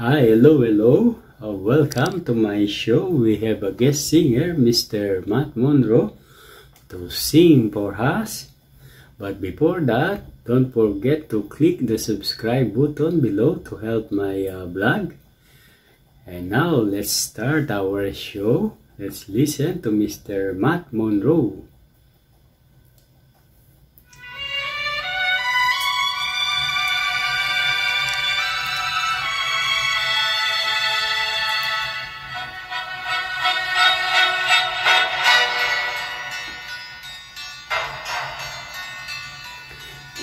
Hi, hello, hello. Uh, welcome to my show. We have a guest singer, Mr. Matt Monro, to sing for us. But before that, don't forget to click the subscribe button below to help my uh, blog. And now let's start our show. Let's listen to Mr. Matt Monro.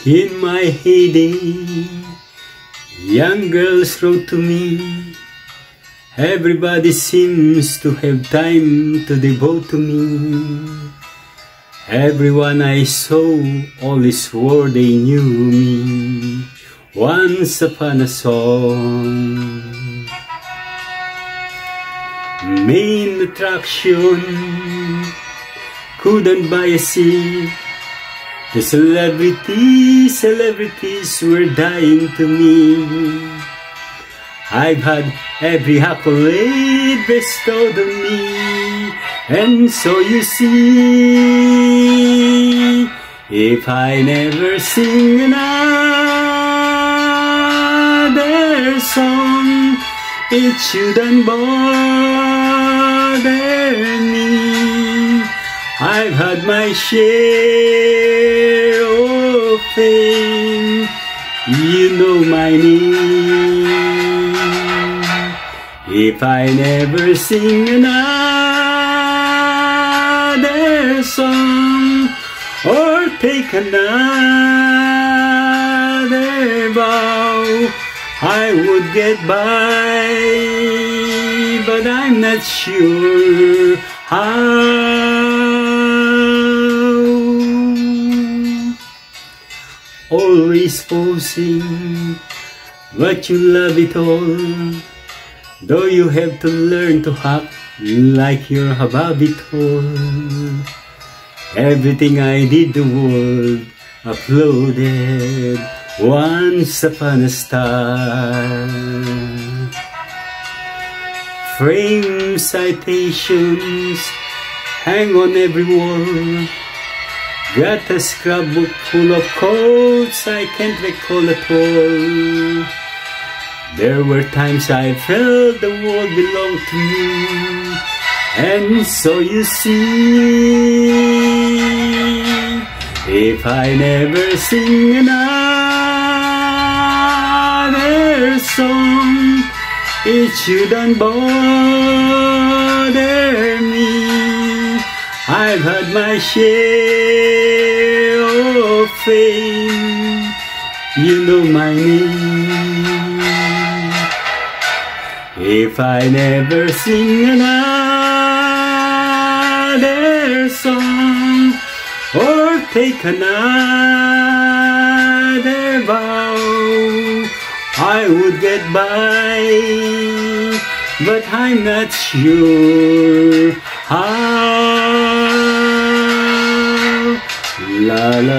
In my heyday, young girls wrote to me. Everybody seems to have time to devote to me. Everyone I saw only swore they knew me. Once upon a song. Main attraction couldn't buy a seat the celebrities, celebrities were dying to me. I've had every accolade bestowed on me, and so you see, if I never sing another song, it shouldn't bother me. I've had my share You know my name. If I never sing another song or take another bow, I would get by, but I'm not sure how. Always posing what you love it all. Though you have to learn to act like you're it all. Everything I did the world uploaded once upon a star. Frame citations hang on every wall Got a scrapbook full of quotes I can't recall at all. There were times I felt the world belonged to me, and so you see, if I never sing another song, it shouldn't bother me. I've had my share You know my name. If I never sing another song or take another vow, I would get by, but I'm not sure how. La la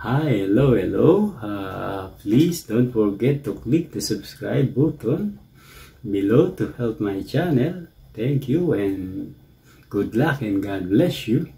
Hi, hello, hello. Uh, please don't forget to click the subscribe button below to help my channel. Thank you and good luck and God bless you.